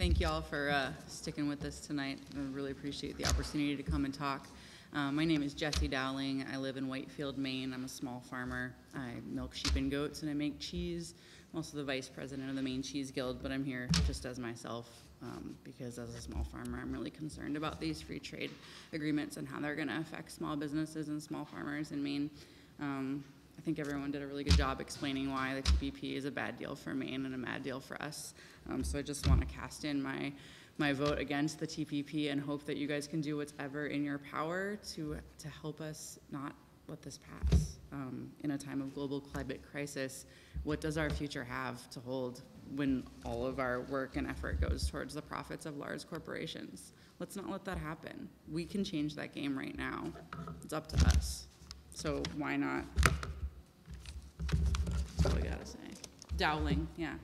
thank you all for uh, sticking with us tonight. I really appreciate the opportunity to come and talk. Uh, My name is Jesse Dowling. I live in Whitefield, Maine. I'm a small farmer. I milk sheep and goats, and I make cheese. I'm also the vice president of the Maine Cheese Guild, but I'm here just as myself um, because as a small farmer, I'm really concerned about these free trade agreements and how they're going to affect small businesses and small farmers in Maine. Um, I think everyone did a really good job explaining why the TPP is a bad deal for Maine and a bad deal for us. Um, so I just want to cast in my, my vote against the TPP and hope that you guys can do whatever in your power to, to help us not let this pass. Um, in a time of global climate crisis, what does our future have to hold when all of our work and effort goes towards the profits of large corporations? Let's not let that happen. We can change that game right now. It's up to us. So why not? That's all I gotta say. Dowling, yeah.